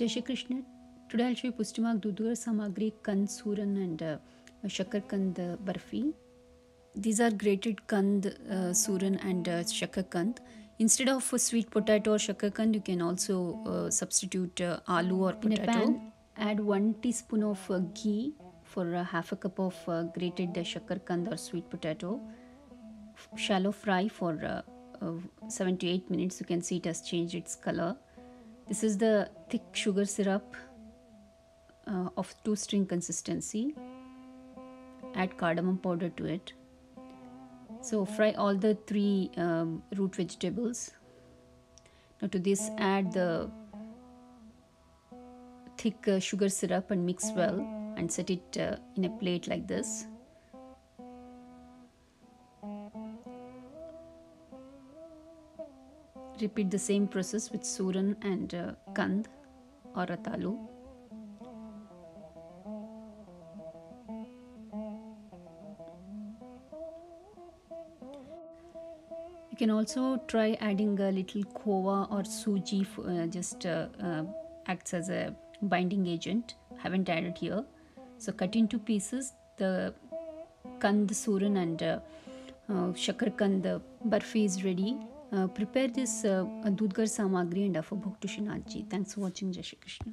Jai Shri Krishna. Today I'll show you Pustimarg Dudhghar Samagri Kand Suran and uh, Shakar Kand uh, Barfi. These are grated Kand uh, Suran and uh, Shakar Kand. Instead of sweet potato or Shakar Kand, you can also uh, substitute uh, aloo or potato. In a pan, add 1 teaspoon of uh, ghee for uh, half a cup of uh, grated uh, Shakar Kand or sweet potato. Shallow fry for uh, uh, 7 to 8 minutes. You can see it has changed its color. This is the thick sugar syrup uh, of two string consistency. Add cardamom powder to it. So fry all the three um, root vegetables. Now to this add the thick uh, sugar syrup and mix well and set it uh, in a plate like this. Repeat the same process with suran and uh, kand or atalu. You can also try adding a little kova or suji, uh, just uh, uh, acts as a binding agent. Haven't added here. So cut into pieces the kand suran and uh, uh, shakar kand uh, barfi is ready. Uh, prepare this uh, Dudgar samagri and offer bhog to Srinathji. Thanks for watching. Jai Shri Krishna.